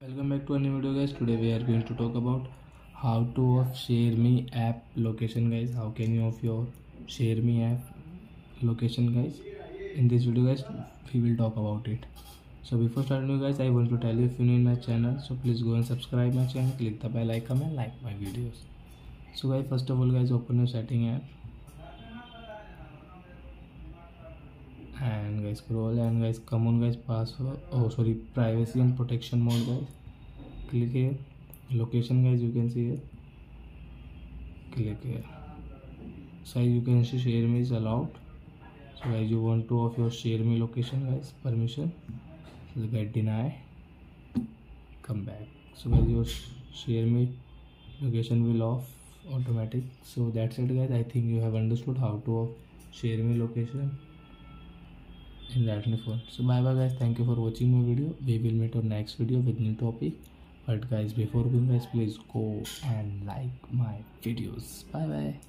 welcome back to a new video guys. Today we are going to talk about how to off share me app location guys. How can you off your share me app location guys? In this video guys we will talk about it. So before starting you guys i want to tell you if you're new in my channel so please go and subscribe my channel click the bell icon and like my videos. So guys first of all guys open your setting app scroll and guys come on guys password और sorry privacy and protection mode guys click है location guys you can see है click है size you can see share me is allowed so guys you want to off your share me location guys permission get deny come back so guys your share me location will off automatic so that's it guys I think you have understood how to share me location in Redmi phone. So bye bye guys. Thank you for watching my video. We will meet on next video with new topic. But guys, before going guys, please go and like my videos. Bye bye.